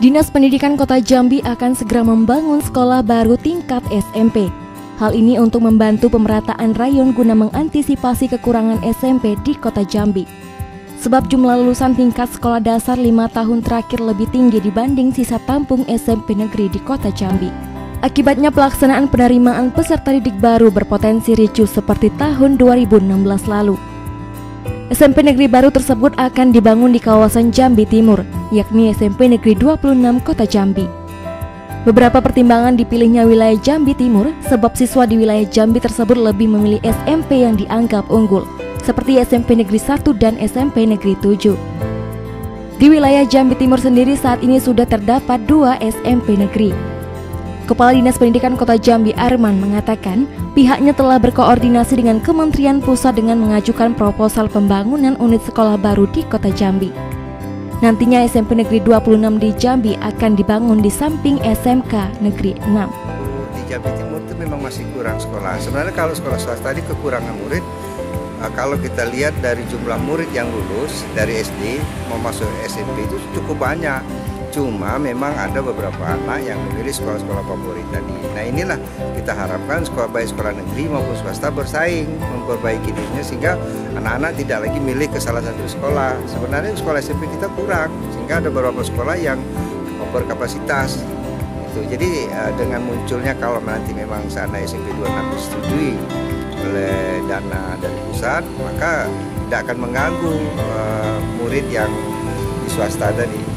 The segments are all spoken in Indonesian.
Dinas Pendidikan Kota Jambi akan segera membangun sekolah baru tingkat SMP. Hal ini untuk membantu pemerataan rayon guna mengantisipasi kekurangan SMP di Kota Jambi. Sebab jumlah lulusan tingkat sekolah dasar lima tahun terakhir lebih tinggi dibanding sisa tampung SMP negeri di Kota Jambi. Akibatnya pelaksanaan penerimaan peserta didik baru berpotensi ricuh seperti tahun 2016 lalu. SMP negeri baru tersebut akan dibangun di kawasan Jambi Timur, yakni SMP Negeri 26 Kota Jambi. Beberapa pertimbangan dipilihnya wilayah Jambi Timur sebab siswa di wilayah Jambi tersebut lebih memilih SMP yang dianggap unggul, seperti SMP Negeri 1 dan SMP Negeri 7. Di wilayah Jambi Timur sendiri saat ini sudah terdapat dua SMP negeri, Kepala Dinas Pendidikan Kota Jambi Arman mengatakan pihaknya telah berkoordinasi dengan Kementerian Pusat dengan mengajukan proposal pembangunan unit sekolah baru di Kota Jambi. Nantinya SMP Negeri 26 di Jambi akan dibangun di samping SMK Negeri 6. Di Jambi Timur itu memang masih kurang sekolah. Sebenarnya kalau sekolah swasta tadi kekurangan murid, eh, kalau kita lihat dari jumlah murid yang lulus dari SD mau masuk SMP itu cukup banyak Cuma memang ada beberapa anak yang memilih sekolah-sekolah favorit tadi. Nah inilah kita harapkan sekolah baik sekolah negeri maupun swasta bersaing, memperbaiki dirinya sehingga anak-anak tidak lagi milih ke salah satu sekolah. Sebenarnya sekolah SMP kita kurang, sehingga ada beberapa sekolah yang berkapasitas. Itu. Jadi eh, dengan munculnya kalau nanti memang sana SMP 26 disetujui oleh dana dari pusat, maka tidak akan mengganggu uh, murid yang di swasta tadi.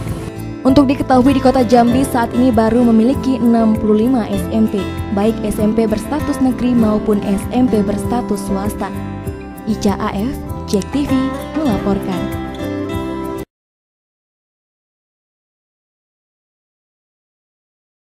Untuk diketahui di kota Jambi saat ini baru memiliki 65 SMP, baik SMP berstatus negeri maupun SMP berstatus swasta. Ica AF, Jack TV melaporkan.